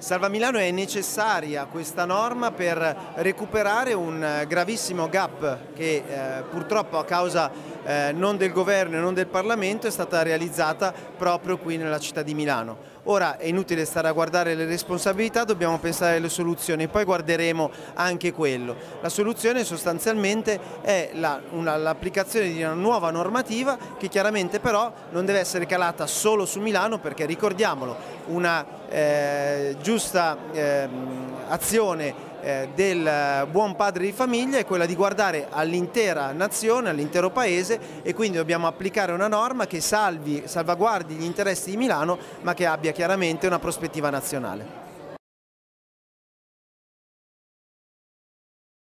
Salva Milano è necessaria questa norma per recuperare un gravissimo gap che eh, purtroppo a causa eh, non del governo e non del Parlamento è stata realizzata proprio qui nella città di Milano. Ora è inutile stare a guardare le responsabilità, dobbiamo pensare alle soluzioni, poi guarderemo anche quello. La soluzione sostanzialmente è l'applicazione la, di una nuova normativa che chiaramente però non deve essere calata solo su Milano perché ricordiamolo, una eh, giusta eh, azione del buon padre di famiglia è quella di guardare all'intera nazione, all'intero paese e quindi dobbiamo applicare una norma che salvi, salvaguardi gli interessi di Milano ma che abbia chiaramente una prospettiva nazionale.